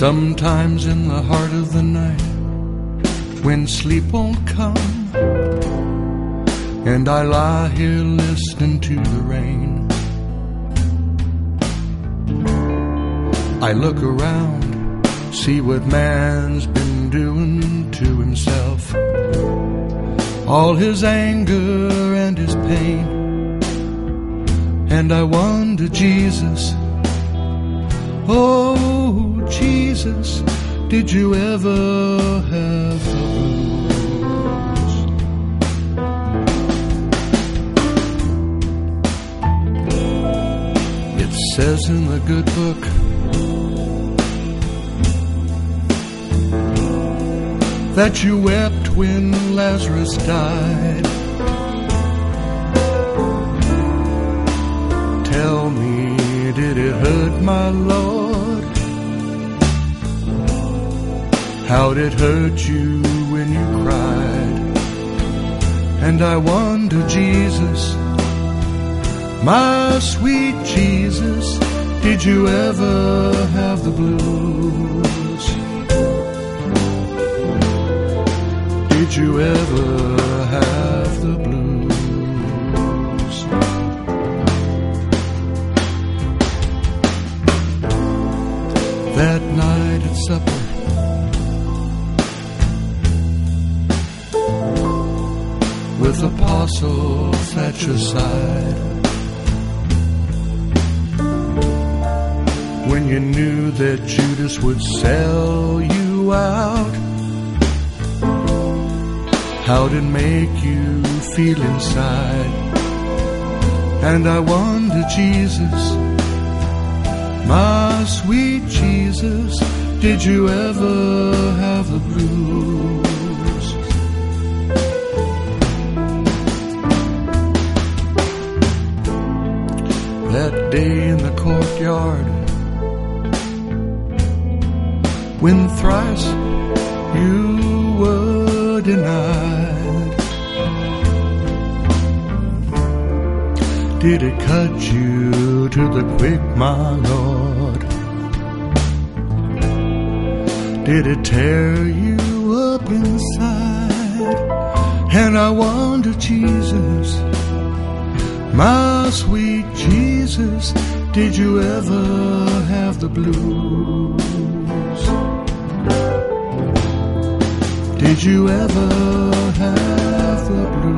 Sometimes in the heart of the night, when sleep won't come, and I lie here listening to the rain. I look around, see what man's been doing to himself. All his anger and his pain. And I wonder, Jesus, oh Jesus, did you ever have the blues? It says in the good book that you wept when Lazarus died. Tell me, did it hurt my Lord? How did it hurt you when you cried? And I wonder, Jesus, my sweet Jesus, did you ever have the blues? Did you ever have the blues? That night at supper, with apostles at your side, when you knew that Judas would sell you out. How did it make you feel inside? And I wonder, Jesus, my sweet Jesus, did you ever have the blues? That day in the courtyard, when thrice you were denied. Did it cut you to the quick, my Lord? Did it tear you up inside? And I wonder, Jesus, my sweet Jesus, did you ever have the blues? Did you ever have the blues?